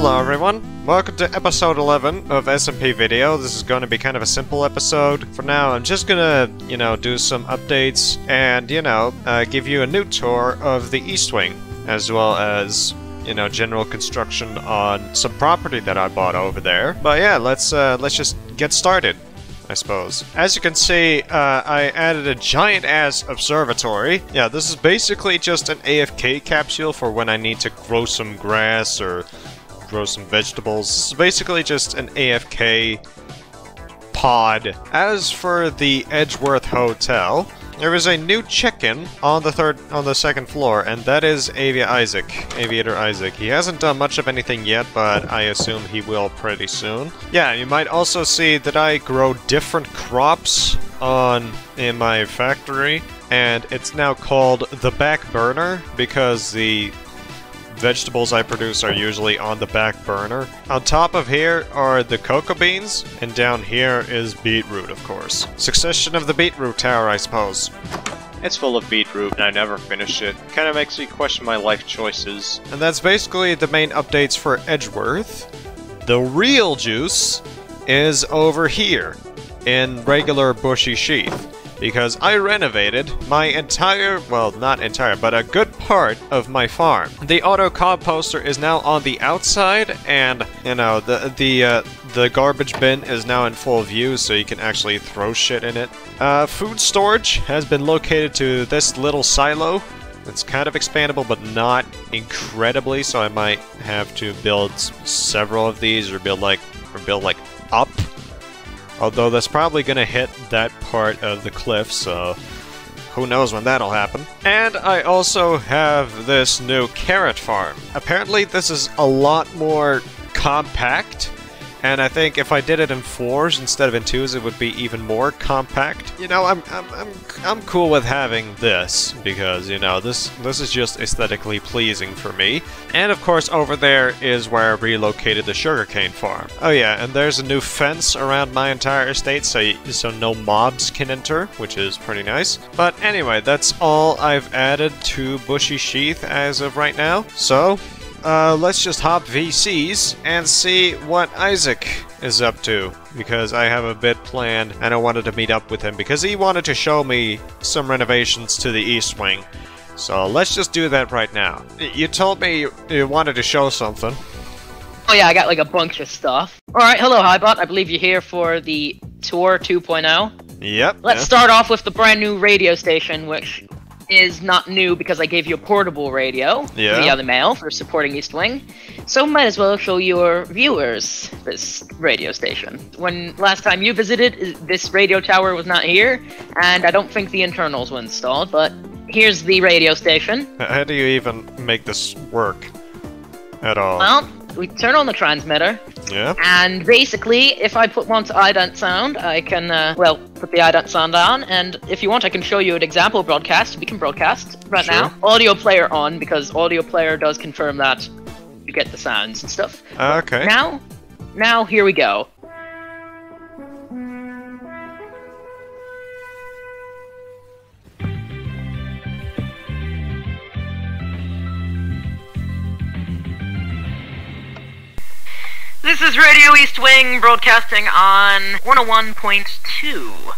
Hello everyone, welcome to episode 11 of SMP Video. This is going to be kind of a simple episode. For now, I'm just gonna, you know, do some updates and, you know, uh, give you a new tour of the East Wing, as well as, you know, general construction on some property that I bought over there. But yeah, let's, uh, let's just get started. I suppose. As you can see, uh, I added a giant-ass observatory. Yeah, this is basically just an AFK capsule for when I need to grow some grass or grow some vegetables. This is basically just an AFK pod. As for the Edgeworth Hotel, there is a new check-in on the third, on the second floor, and that is Avia Isaac, Aviator Isaac. He hasn't done much of anything yet, but I assume he will pretty soon. Yeah, you might also see that I grow different crops on in my factory, and it's now called the back burner because the vegetables I produce are usually on the back burner. On top of here are the cocoa beans, and down here is beetroot, of course. Succession of the beetroot tower, I suppose. It's full of beetroot and I never finish it. Kinda makes me question my life choices. And that's basically the main updates for Edgeworth. The real juice is over here, in regular Bushy Sheath because I renovated my entire, well, not entire, but a good part of my farm. The auto composter is now on the outside, and, you know, the, the, uh, the garbage bin is now in full view, so you can actually throw shit in it. Uh, food storage has been located to this little silo. It's kind of expandable, but not incredibly, so I might have to build several of these, or build like, or build like Although that's probably gonna hit that part of the cliff, so who knows when that'll happen. And I also have this new carrot farm. Apparently this is a lot more compact and I think if I did it in fours instead of in twos, it would be even more compact. You know, I'm I'm I'm I'm cool with having this because you know this this is just aesthetically pleasing for me. And of course, over there is where I relocated the sugarcane farm. Oh yeah, and there's a new fence around my entire estate, so so no mobs can enter, which is pretty nice. But anyway, that's all I've added to Bushy Sheath as of right now. So uh, let's just hop VCs and see what Isaac is up to. Because I have a bit planned and I wanted to meet up with him because he wanted to show me some renovations to the East Wing. So let's just do that right now. You told me you wanted to show something. Oh yeah, I got like a bunch of stuff. Alright, hello Highbot, I believe you're here for the Tour 2.0. Yep. Let's yeah. start off with the brand new radio station, which is not new because I gave you a portable radio yeah. via the mail for supporting East Wing. So might as well show your viewers this radio station. When last time you visited, this radio tower was not here, and I don't think the internals were installed, but here's the radio station. How do you even make this work at all? Well, we turn on the transmitter. Yeah. And basically, if I put one to ident sound, I can, uh, well, put the ident sound on, and if you want, I can show you an example broadcast. We can broadcast right sure. now. Audio player on, because audio player does confirm that you get the sounds and stuff. Okay. Now, now here we go. This is Radio East Wing broadcasting on 101.2.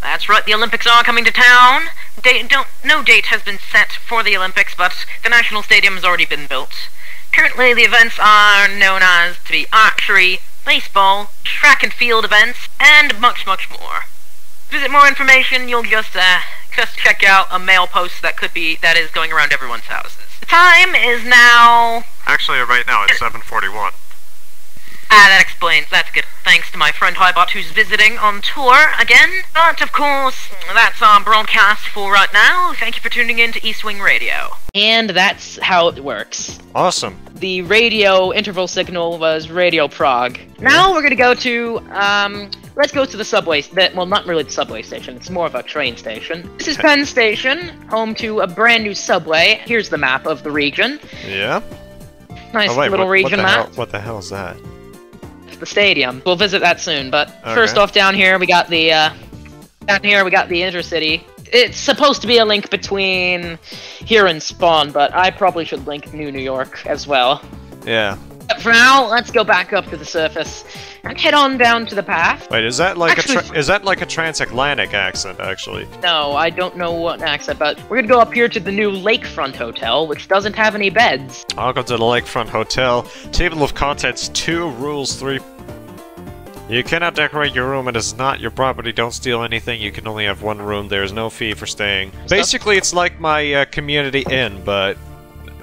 That's right, the Olympics are coming to town. Date, don't, no date has been set for the Olympics, but the National Stadium has already been built. Currently, the events are known as to be archery, baseball, track and field events, and much, much more. To visit more information, you'll just, uh, just check out a mail post that could be, that is going around everyone's houses. The time is now... Actually, right now it's 741. Ah, that explains. That's good. Thanks to my friend Highbot who's visiting on tour again. But, of course, that's our broadcast for right now. Thank you for tuning in to East Wing Radio. And that's how it works. Awesome. The radio interval signal was Radio Prague. Now we're gonna go to, um, let's go to the subway. That, well, not really the subway station. It's more of a train station. This is Penn Station, home to a brand new subway. Here's the map of the region. Yeah. Nice oh, wait, little what, region what map. Hell, what the hell is that? The stadium. We'll visit that soon. But Okay. first off, down here we got the uh, down here we got the intercity. It's supposed to be a link between here and Spawn, but I probably should link New New York as well. Yeah. But for now, let's go back up to the surface and head on down to the path. Wait, is that like a Actually- tra- is that like a transatlantic accent? Actually, No, I don't know what accent, but we're gonna go up here to the new Lakefront Hotel, which doesn't have any beds. I'll go to the Lakefront Hotel. Table of contents two, rules three. You cannot decorate your room. It is not your property. Don't steal anything. You can only have one room. There is no fee for staying. Basically, it's like my uh, community inn, but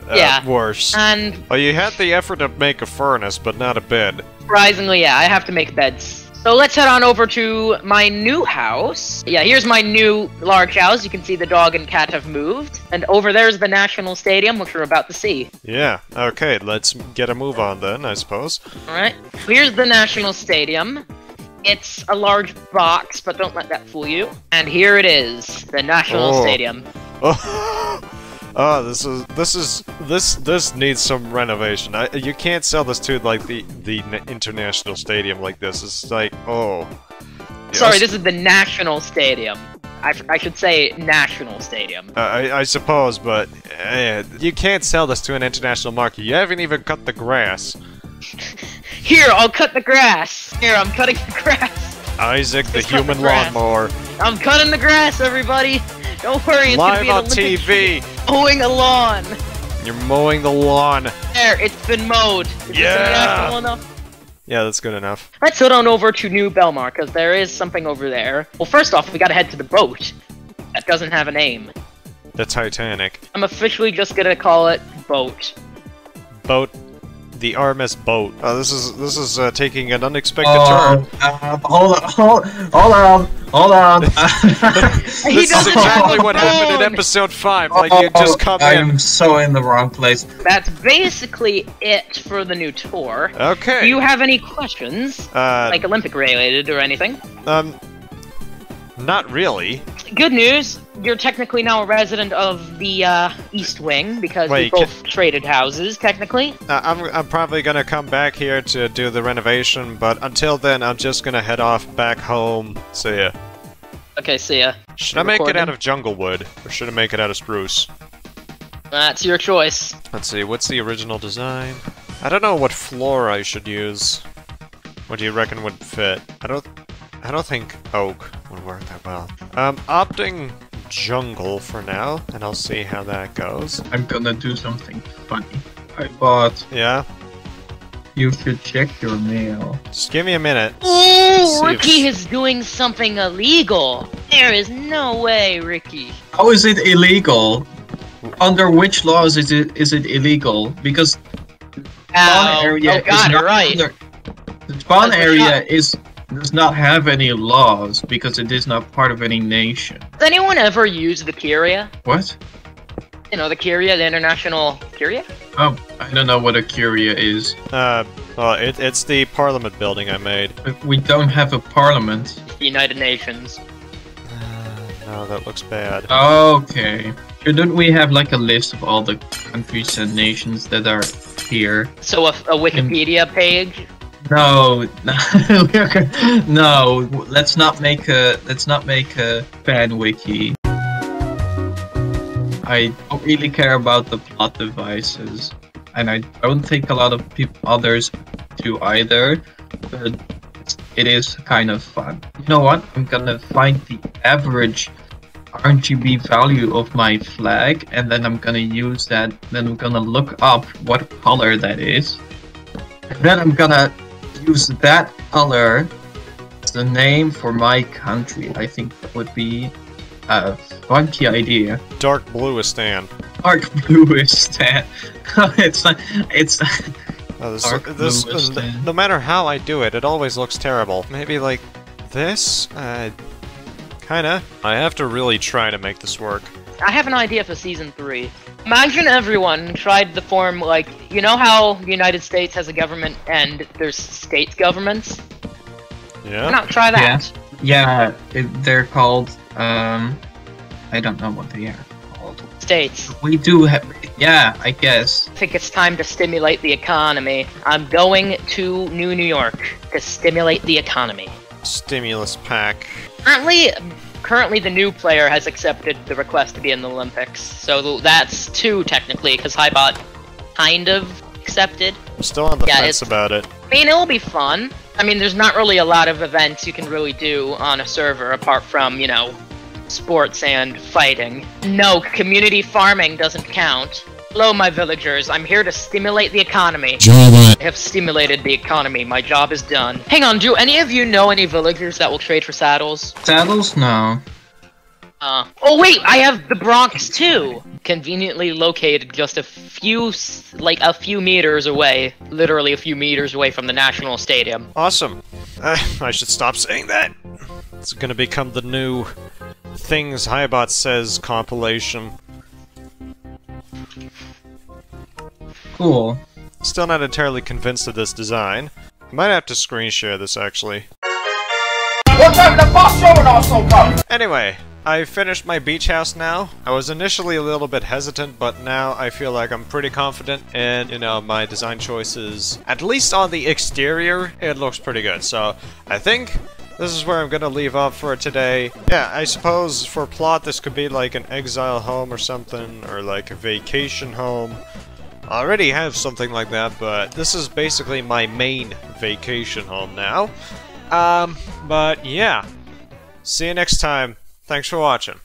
uh, Yeah. worse. And Oh, you had the effort to make a furnace, but not a bed. surprisingly, yeah, I have to make beds. So let's head on over to my new house. Yeah, here's my new large house. You can see the dog and cat have moved. And over there's the National Stadium, which we're about to see. Yeah. Okay, let's get a move on then, I suppose. Alright, here's the National Stadium. It's a large box, but don't let that fool you. And here it is, the National Oh. Stadium. Oh, oh, this is this is this this needs some renovation. I, you can't sell this to like the the international stadium like this. It's like oh. Sorry, Yes. this is the National Stadium. I, I should say National Stadium. Uh, I, I suppose, but uh, you can't sell this to an international market. You haven't even cut the grass. Here, I'll cut the grass. Here, I'm cutting the grass. Isaac, the Just the human grass. lawnmower, I'm cutting the grass, everybody. Don't worry, it's gonna be on TV. Mowing a lawn. You're mowing the lawn. There, it's been mowed. Is Yeah. Yeah, that's good enough. Let's head on over to New Belmar, because there is something over there. Well, first off, we gotta head to the boat. That doesn't have a name. The Titanic I'm officially just gonna call it boat. boat, the RMS boat. Oh, this is this is uh, taking an unexpected Oh, turn. uh, hold on, hold, hold on, hold on. He This is doesn't exactly have a what happened in episode five. Like you Oh, just come I in. am so in the wrong place. That's basically it for the new tour. Okay. Do you have any questions? uh, Like Olympic related or anything? um, not really. Good news, you're technically now a resident of the uh, East Wing because Wait, we both traded houses, technically. Uh, I'm I'm probably gonna come back here to do the renovation, but until then, I'm just gonna head off back home. See ya. Okay, see ya. Should I make it out of jungle wood, or should I make it out of spruce? That's your choice. Let's see. What's the original design? I don't know what floor I should use. What do you reckon would fit? I don't. I don't think oak would work that well. Um, opting jungle for now, and I'll see how that goes. I'm gonna do something funny. I bought. Yeah, You should check your mail. just give me a minute. Ooh, See if- Ricky is doing something illegal. There is no way, Ricky. How is it illegal? Under which laws is it is it illegal? Because spawn Oh, area oh God, is not right. under- the spawn area is does not have any laws because it is not part of any nation. Has anyone ever use the Kyria? What? You know, the Kyria, the international Kyria? Oh, I don't know what a curia is. Uh, well, it, it's the parliament building I made. But We don't have a parliament. The United Nations. No, that looks bad. Okay. Shouldn't we have like a list of all the countries and nations that are here? So a, a Wikipedia page? No, no, no. Let's not make a let's not make a fan wiki. I don't really care about the plot devices, and I don't think a lot of people others do either. But it is kind of fun. You know what? I'm gonna find the average RGB value of my flag, and then I'm gonna use that. Then I'm gonna look up what color that is. And then I'm gonna use that color as the name for my country. I think that would be a funky idea. Dark Bluistan. Dark blue is that. it's it's Oh, this, Dark this, Bluistan. no matter how I do it, it always looks terrible. Maybe like this? Uh, kinda. I have to really try to make this work. I have an idea for season three. Imagine everyone tried the form like you know how the United States has a government and there's state governments. Yeah. Why Yeah? not try that? yeah. It, they're called um. I don't know what they are called. States. We do have. Yeah, I guess. I think it's time to stimulate the economy. I'm going to New New York to stimulate the economy. Stimulus pack. Currently, currently the new player has accepted the request to be in the Olympics. So that's two technically, because Highbot kind of accepted. I'm still on the Yeah, fence about it. I mean, it'll be fun. I mean, there's not really a lot of events you can really do on a server apart from, you know, sports and fighting. No, community farming doesn't count. Hello, my villagers. I'm here to stimulate the economy. I have stimulated the economy. My job is done. Hang on, do any of you know any villagers that will trade for saddles? Saddles? No. Uh, oh wait, I have the Bronx too. Conveniently located just a few, like a few meters away, literally a few meters away from the National Stadium. Awesome. Uh, I should stop saying that. It's gonna become the new Things Highbot Says compilation. Cool. Still not entirely convinced of this design. Might have to screen share this actually. Anyway, I finished my beach house now. I was initially a little bit hesitant, but now I feel like I'm pretty confident in, you know, my design choices. At least on the exterior, it looks pretty good. So, I think this is where I'm gonna leave off for today. Yeah, I suppose for plot this could be like an exile home or something, or like a vacation home. I already have something like that, but this is basically my main vacation home now. Um, but yeah. See you next time. Thanks for watching.